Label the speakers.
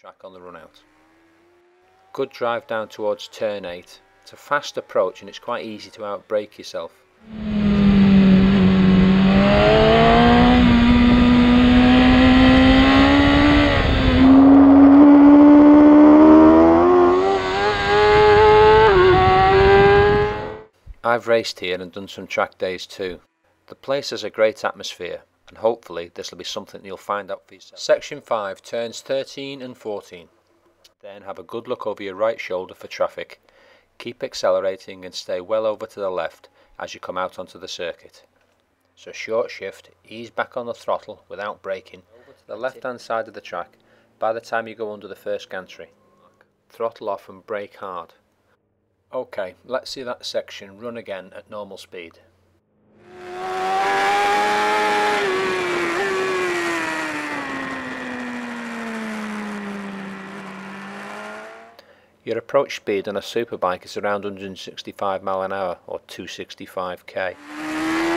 Speaker 1: track on the run out. Good drive down towards turn 8. It's a fast approach and it's quite easy to outbrake yourself. I've raced here and done some track days too. The place has a great atmosphere and hopefully this will be something you'll find out for yourself. Section 5 turns 13 and 14. Then have a good look over your right shoulder for traffic. Keep accelerating and stay well over to the left as you come out onto the circuit. So short shift, ease back on the throttle without braking. The left hand side of the track by the time you go under the first gantry. Throttle off and brake hard. Okay, let's see that section run again at normal speed. Your approach speed on a superbike is around 165 mile an hour or 265 k.